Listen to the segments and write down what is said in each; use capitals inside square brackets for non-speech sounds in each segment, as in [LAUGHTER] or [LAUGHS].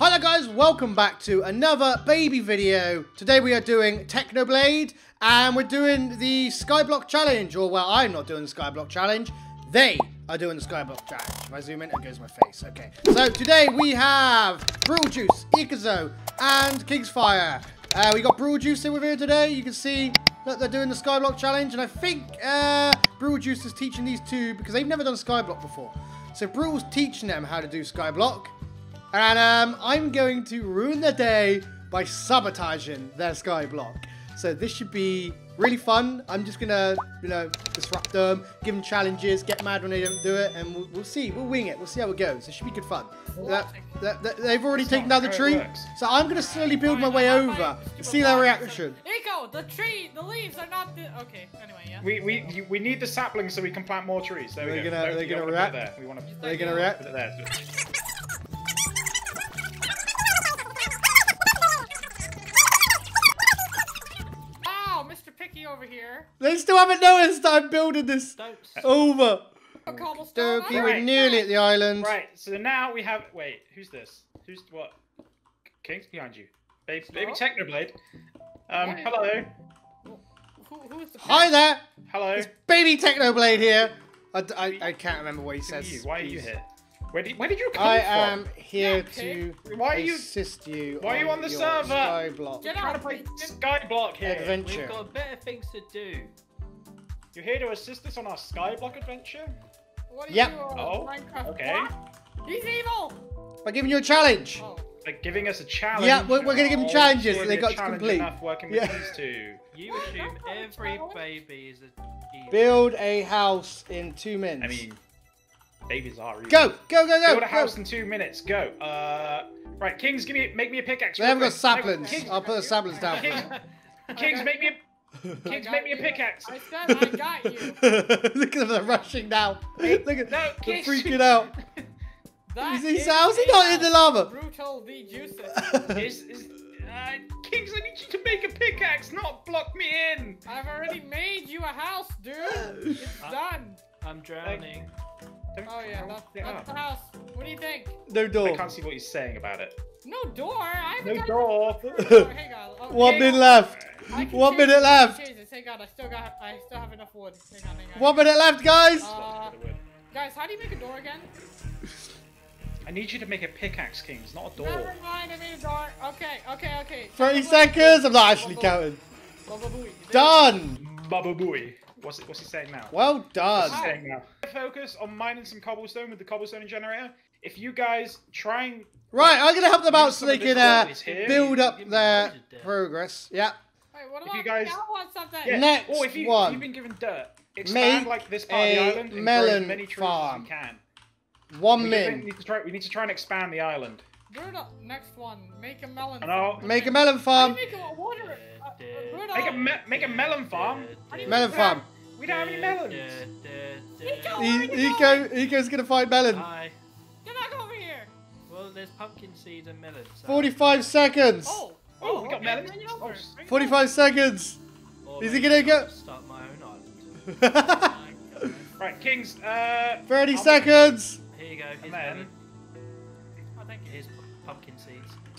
Hi there guys, welcome back to another baby video. Today we are doing Technoblade and we're doing the Skyblock Challenge. Or well, I'm not doing the Skyblock Challenge. They are doing the Skyblock Challenge. If I zoom in, it goes my face. Okay. So today we have Brutal Juice, Ikazo, and Kingsfire. Uh, we got Brutal Juice in with here today. You can see that they're doing the Skyblock Challenge. And I think uh, Brutal Juice is teaching these two because they've never done Skyblock before. So Brule's teaching them how to do Skyblock. And um, I'm going to ruin their day by sabotaging their sky block. So this should be really fun. I'm just gonna, you know, disrupt them, give them challenges, get mad when they don't do it, and we'll, we'll see. We'll wing it. We'll see how it goes. It should be good fun. That, that, that- they've already taken down the tree, works. so I'm gonna slowly build my way over and see their reaction. Nico, the tree, the leaves are not the. Okay, anyway, yeah. We, we we need the saplings so we can plant more trees. There we They're go. gonna- Don't- they're gonna don't react? there. We want to They're gonna react? there. Here. They still haven't noticed that I'm building this Don't over. A cobblestone. Doki, we're Right. nearly at the island. Right. So now we have. Wait. Who's this? Who's what? King's behind you. Baby, baby Hello? Technoblade. Um. What? Hello. Who, who is the? Hi there, Hello. it's Baby Technoblade here. I, I, I can't remember what he Who says. Why are you here? Where did Where did you come I from? am here Yeah, to Why are you assist you. why are you on the server? Skyblock Get trying to out. play Get- Skyblock here? adventure. We've got better things to do. You're here to assist us on our Skyblock adventure? What are Yep. you? Uh, Oh, Minecraft. okay. What? He's evil. By giving you a challenge. Oh. Like giving us a challenge. Yeah, we're- we're gonna give them Oh, challenges it's they gonna got to complete. Enough working with Yeah. these two. You assume [LAUGHS] every baby is a evil. Build a house in two minutes. I mean, babies are evil. go, go, go, go. Build a go. house in two minutes. Go. Uh, right, Kings, give me, make me a pickaxe. They haven't got saplings. Kings, I'll put the saplings down Kings, first. Kings, make me a Kings, got make me a pickaxe. I said I got you. [LAUGHS] Look at them, they're rushing now. Look at No, they're Kings. freaking out. [LAUGHS] That Is he- is how's he not in the lava? Brutal the juices. [LAUGHS] Is, is, uh, Kings, I need you to make a pickaxe, not block me in. I've already made you a house, dude. It's done. I'm drowning. Don't- Oh yeah, that's, Get that's the house. What do you think? No door. I can't see what he's saying about it. No door. I haven't No got door. a door. Hang on. [LAUGHS] Oh, One hang minute on. left. One change minute it, left. change it. Hang on, I still got. I still have enough wood. Hang on, hang on. One minute left, guys. Uh, guys, how do you make a door again? [LAUGHS] I need you to make a pickaxe, Kings, not a door. Never door. mind, I made a door. Okay, okay, okay. 30 Bubba booey. seconds. I'm not actually counting. Done. Baba booey. What's it, what's he saying now? Well done. he saying now? Focus on mining some cobblestone with the cobblestone generator. If you guys try and Right, I'm gonna help them out Use so some they can uh, build up their loads of dirt. progress. Yeah. Wait, what If about you guys- me? I want something. Yeah. Next oh, if you, one. You've been given dirt, expand Make like this part of the island and melon grow as many trees farm. as you can. One We, just min. need to try, we need to try and expand the island. Bruno, next one. Make a melon. And I'll- farm. Make a melon farm. make a water? Uh, uh, Make a me- make a melon farm. How do you Melon farm. We don't have any melons. Nico! Eco, Eco's gonna find melon. Hi. Get back over here. Well, there's pumpkin seeds and melons. so- 45 seconds. Oh. Oh, we got okay, melons. bring it over, Oh, 45 seconds. Or Is he gonna I'll go- Start my own island. [LAUGHS] Right, Kings. Uh, 30 I'll- seconds. Here you go. Here's then- melon.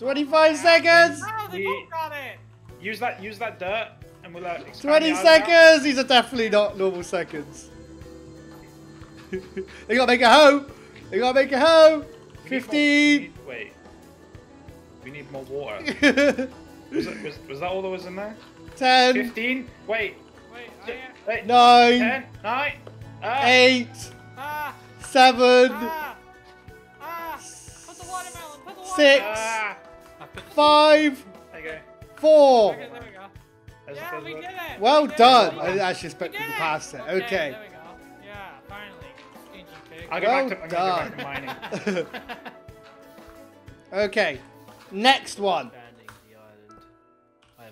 25 seconds! Bro, use that, use that dirt, and we'll uh, 20 seconds! These are definitely not normal seconds. [LAUGHS] they gotta make it home! They gotta make it home! We 15! We need, wait. We need more water. [LAUGHS] was, that, was, was, that all there was in there? 10. 15. Wait. Wait, wait. 9. 10. 9. Uh, 8. Uh, 7. Uh, 6. Ah five, okay. four. Okay, there we go. Yeah, we did it. Well did done. It. I didn't actually expect to pass it. Okay. okay. I'll go well back to, I'm done. Back to mining. [LAUGHS] okay, next one.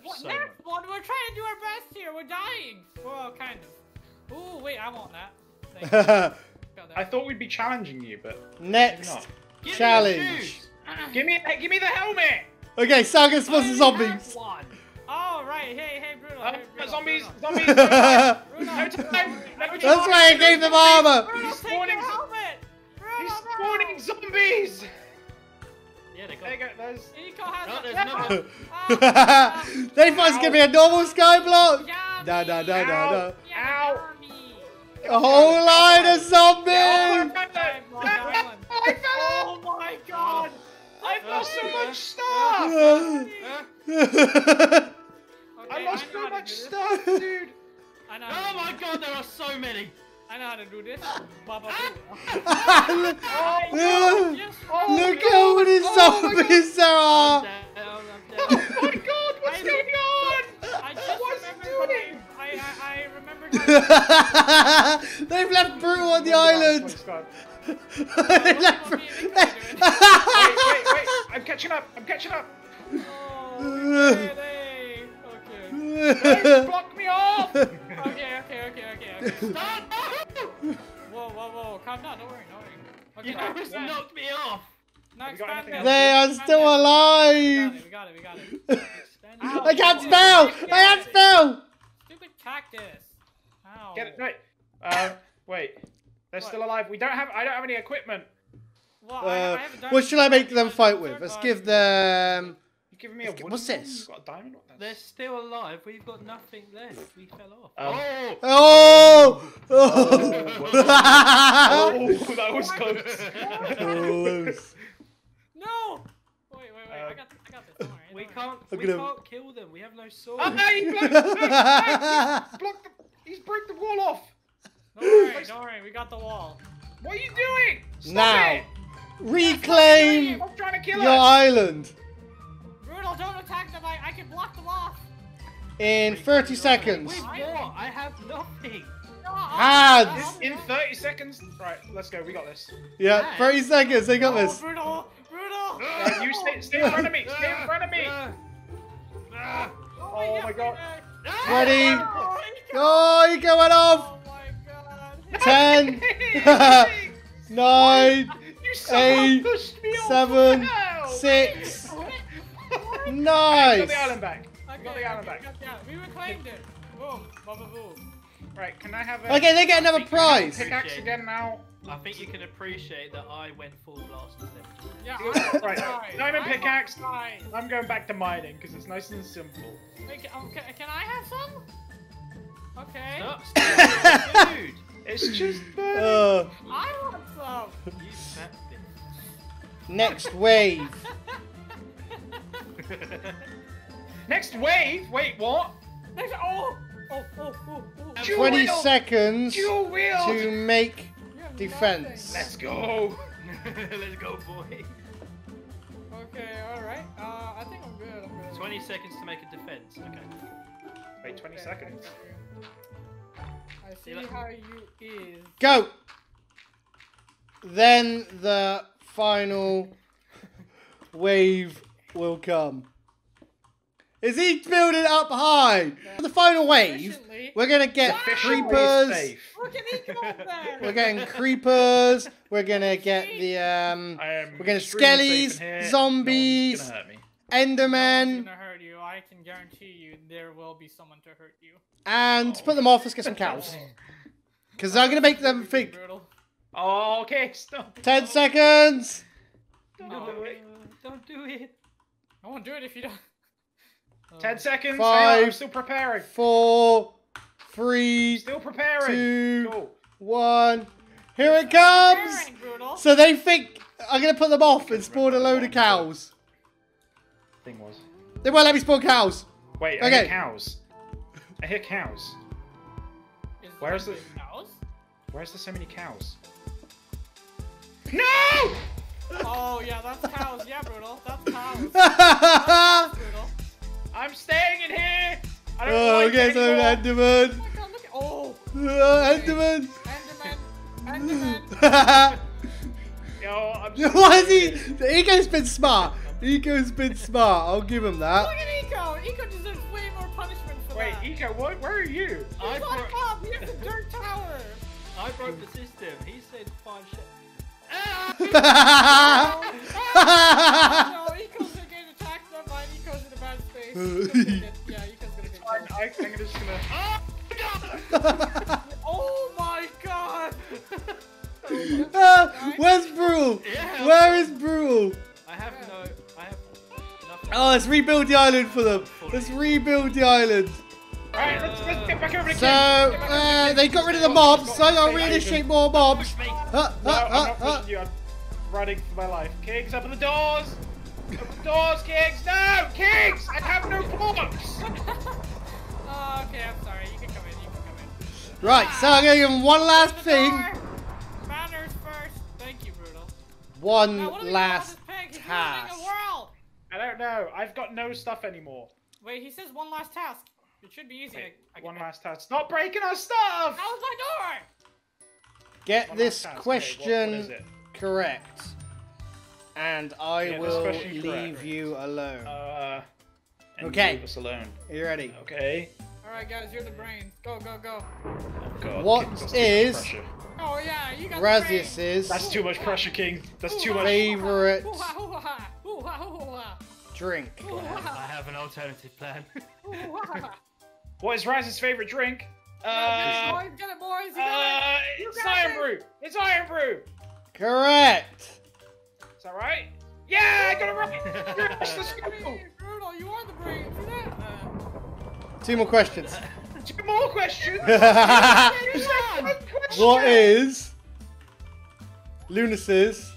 What, so next one? We're trying to do our best here. We're dying. Well, kind of. Ooh, wait, I want that. [LAUGHS] I thought we'd be challenging you, but next challenge. Give me, give me, the helmet. Okay, Saga spawns I the zombies. One. Oh, right. Hey, hey, Bruno. Uh, hey, Bruno, zombies, Bruno. zombies. [LAUGHS] Bruno. no time. No time. That's why I gave them armor. Bruno, He's take spawning- your helmet. Bruno, He's no. spawning zombies. Yeah, they got. There you go. There's. Eco has No, a- there's Ah, [LAUGHS] another. they thought it's gonna be a normal sky block. Da da da da Ow. da. yeah, Ow. A whole line of Oh, zombies. I Okay, Block Island. fell Oh my god! I've lost so much stuff! Uh, I lost know so much stuff, dude! I know. oh my god, there are so many. I know how to do this. Baba boo. [LAUGHS] [LAUGHS] Oh, Yes. Oh, Look God. how many Oh, zombies there are. I'm down, I'm [LAUGHS] Oh my god, what's I- going on? I just What's he remembered doing? I, I, I remembered They've left Brutal on the island. Wait, They left Bru- wait, wait, I'm catching up, I'm catching up! Oh, okay, Don't block me off! okay, okay, okay, okay, okay. Stop! Whoa, whoa, whoa! Calm down. Don't worry, don't worry. Okay, You now almost expand. knocked me off. Now Have you got expand anything. They are Expand still this. alive. We got it. We got it. We got it. [LAUGHS] Expand I can't spell. I can't spell. Stupid cactus. Ow. Get it, right. Uh, wait. They're What? still alive. We don't have, I don't have any equipment. Well, I, I Uh, have a what should I make them fight with? Let's give them. You're giving me a wooden what's this? You've got a diamond? What- They're still alive. We've got nothing left. We fell off. Um, oh! Oh! [LAUGHS] Oh, that was close. Close. [LAUGHS] No. Wait, wait, wait. I Uh, got, I got this. Don't. We don't worry. can't. We at him. can't kill them. We have no sword. Oh, no, he blocked, blocked, blocked the, he's broke the wall off. Don't worry. Don't worry. We got the wall. What are you doing? Stop Now, it. Reclaim I'm trying to kill your us. island Brutal, don't attack them. I, I can block them off. in 30 seconds. Wait, what? I have nothing. No, I'll- Had. I'll- In 30 seconds. Right, let's go. We got this. Yeah, 30 seconds. They got Oh, this. brutal, brutal. Right, you stay, stay in front of me. Stay in front of me. Ah. Ah. Oh my God. yeah. Ready? Oh, he got- Oh, going off. Oh my god. 10, [LAUGHS] [LAUGHS] 9, You somehow Eight, pushed me off. seven, What 6. What? We got the island back. We Okay, got the island back. We reclaimed it. Boom, baba boom. Right, can I have a Okay, they get another Can I have a prize. pickaxe again now? I think you can appreciate that I went full blast with them. Yeah, [LAUGHS] Right, I'm sorry. diamond I'm pickaxe. I'm going back to mining because it's nice and simple. Wait, can, can, can I have some? Okay. Stop, stop, [LAUGHS] dude. It's just [LAUGHS] burning. Uh, I want some. You fat next wave. [LAUGHS] Next wave. Wait, what? Next, oh, oh, oh, oh, oh. 20 wield. seconds Dual to make You have defense. Let's go. [LAUGHS] Let's go, boy. Okay, all right. Uh, I think I'm good. I'm good. 20 seconds to make a defense. Okay. Wait, 20 Okay, seconds. I see like- how you is. Go. Then the final [LAUGHS] wave will come. Is he building up high? For the final wave, we're gonna get Efficient wave creepers. Look at Eco there. We're getting creepers. We're gonna [LAUGHS] get the um, We're gonna extremely skellies, safe in here. zombies. No one's gonna hurt me. No one's Endermen, gonna hurt you. I can guarantee you there will be someone to hurt you. and to put them off, let's get some cows. [LAUGHS] Because I'm gonna make them think. Brutal. Oh, okay, stop. Ten seconds. Don't No. do it. Don't do it. I won't do it if you don't. Oh. [LAUGHS] Ten seconds. Five. on, I'm still preparing. Four, three, Still preparing. two, Go. one. Here it comes. Daring, brutal. So they think I'm gonna put them off and spawn a load of cows. Thing was. They won't let me spawn cows. Wait, I Okay. hear cows. I hear cows. Is Where's the- cows? Where's there so many cows? No! [LAUGHS] Oh yeah, that's cows. Yeah, brutal. That's cows. [LAUGHS] That's brutal. I'm staying in here. I don't oh, like okay, it so anymore. Enderman. Oh my god, look at oh, Oh, Enderman. Enderman, Enderman. [LAUGHS] Yo, I'm Why is he? The ego's been smart. Ego's been smart. I'll give him that. Look at Eco. Eco deserves way more punishment for Wait, that. Eco, what, where are you? I He's on broke, top. He has a dirt tower. I broke the system. He said five shit. [LAUGHS] no, Eco's gonna get attacked. Never mind. Eco's in a bad space. [LAUGHS] Eco's gonna get, yeah, Eco's gonna get. I'm, killed. I, I'm just gonna. Oh my god. [LAUGHS] Ah, Where's Brutal? Yeah. Where is Brutal? I let's rebuild the island for them. Let's rebuild the island. Alright, let's, let's get back over to So, King. Get back over to uh, they got rid of the mobs, so I gotta Hey, reinitiate more mobs. Uh, No, uh, I'm uh, not uh. pushing you. I'm running for my life. Kings, open the doors. Open the doors, Kings. No, Kings. I have no ports. [LAUGHS] Oh, okay, I'm sorry. You can come in. You can come in. Right, so I'm gonna give them one last the thing. door. Manners first. Thank you, Brutal. One Now, what do we last call this pig? He's ruining task. The. I don't know. I've got no stuff anymore. Wait, he says one last task. It should be easy. Wait, I, I one can- last task. Stop breaking our stuff. How's my door? Get One this last task. Okay, question what- what is it? correct. And I Get this will leave correct. you alone. Uh, Okay. Leave us alone. Are you ready? Okay. All right, guys, you're the brains. Go, go, go. Oh, God, What King, that's too much is- pressure. Oh yeah, you got the brains. Razius's That's too much pressure, King. That's too much. favorite Drink. I have an alternative plan. hoo-ha. [LAUGHS] What is Raz's favorite drink? Get it, Uh, boys, get it, boys. You uh, it. it's Iron it. Brew. It's Irn-Bru. Correct. Is that right? Yeah, I got it right. Yes, let's go. Hey, Brutal, you are the brains. See that? Uh, Two more questions. [LAUGHS] Two more questions. [LAUGHS] what You said one question. is Lunus's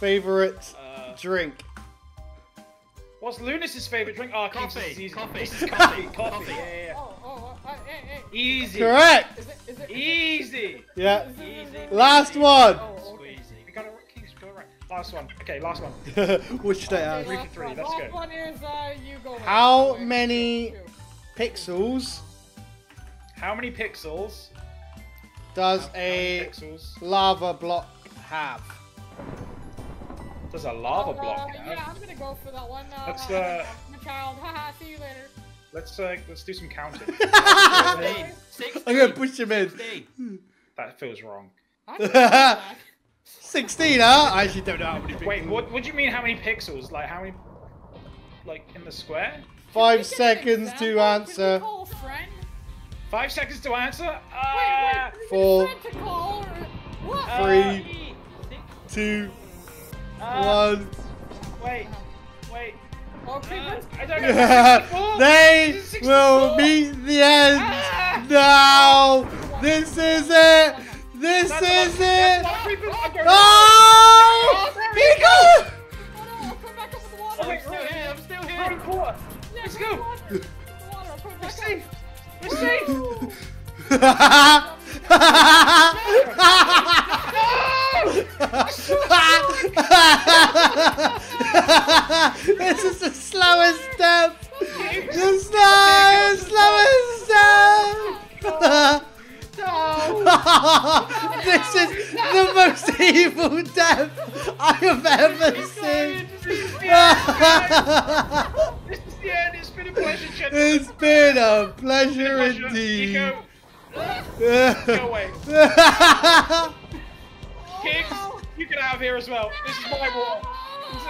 favorite Uh, drink? What's Lunus's favorite drink? Oh, Coffee, This easy. coffee, This is coffee, coffee. [LAUGHS] Coffee. coffee. Yeah, yeah, yeah. oh, oh, hey, hey. Easy. Correct. Is it, is it, Easy. Yeah. is it, is it, Last one. Oh, okay. We got it right. King's got it right. Last one. Okay, last one. [LAUGHS] Which should I Okay. Three for three, one. let's Last go. one is, uh, you go. How Okay. many Two. pixels How many pixels? does How many a pixels lava block have? Does a lava Uh, block Yeah. I'm gonna go for that one. Uh, Let's, uh, uh, my child. Haha, [LAUGHS] see you later. Let's uh, let's do some counting. 16. [LAUGHS] 16. I'm gonna push him in. 16. that feels wrong. I can do that. 16, huh? I actually don't know how many pixels. Wait, what? What do you mean? How many pixels? Like how many? Like in the square? Five Can we get an seconds to answer. call? Five seconds to answer. Wait, Uh, wait, can we get a four, to call or what? uh, Three, two, uh, one. Wait, wait. Okay, Uh, I don't know. they will meet the end. Ah! Now, this is it. This That's is what- it. that's what creepers are going- Oh! He got. No, I'll come back up with the water. Oh, wait, I'm still here. I'm still here. in quarter. Yeah, Let's go. water. Bring the water, I'll come We're safe. up. We're safe. [LAUGHS] this is the slowest step. The slowest, slowest step. [LAUGHS] this is the most evil death I have ever seen. This is the end. This is the end. It's been a pleasure, gentlemen. it's been a pleasure Pleasure. indeed. Go [LAUGHS] away. Kings, you get out of here as well. This is my war. This is.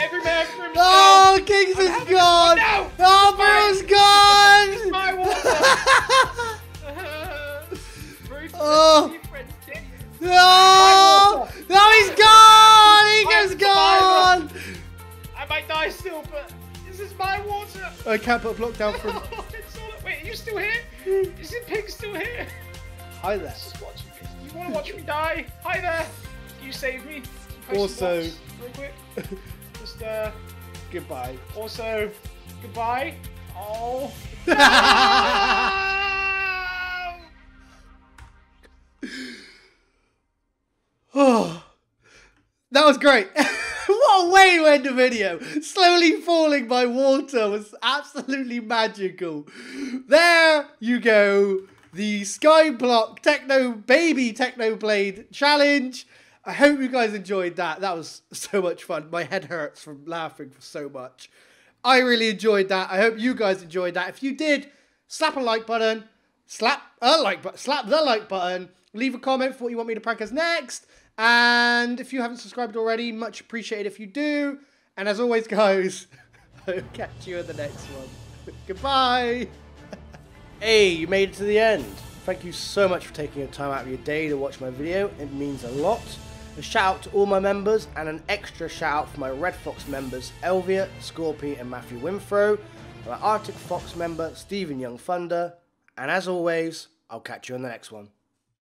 Every man for himself. oh, Kings is having gone. fun Oh, Brew's gone. My war. [LAUGHS] Bruce, Oh. your friends too. No! No, he's gone! Ego's I'm gone! I might die still, but this is my water. I can't put a block down from. [LAUGHS] It's all- Wait, are you still here? Is the pig still here? Hi there. Just. You want to watch me die? Hi there. Can you save me? Also- real quick. [LAUGHS] Just uh. Goodbye. Also, goodbye. Oh. Oh, [LAUGHS] that was great. [LAUGHS] what a way to end a video. Slowly falling by water was absolutely magical. There you go. The Skyblock Techno Baby Technoblade Challenge. I hope you guys enjoyed that. That was [LAUGHS] so much fun. My head hurts from laughing for so much. I really enjoyed that. I hope you guys enjoyed that. If you did, slap a like button, slap a like button, slap the like button, leave a comment for what you want me to prank us next. And if you haven't subscribed already, much appreciated if you do. And as always, [LAUGHS] guys, [LAUGHS] I'll catch you in the next one. Goodbye. Hey, you made it to the end. Thank you so much for taking your time out of your day to watch my video. It means a lot. A shout out to all my members and an extra shout out for my Red Fox members Elvia, Scorpion, and Matthew Winfro, my Arctic Fox member Stephen Young Thunder, and as always, I'll catch you in the next one.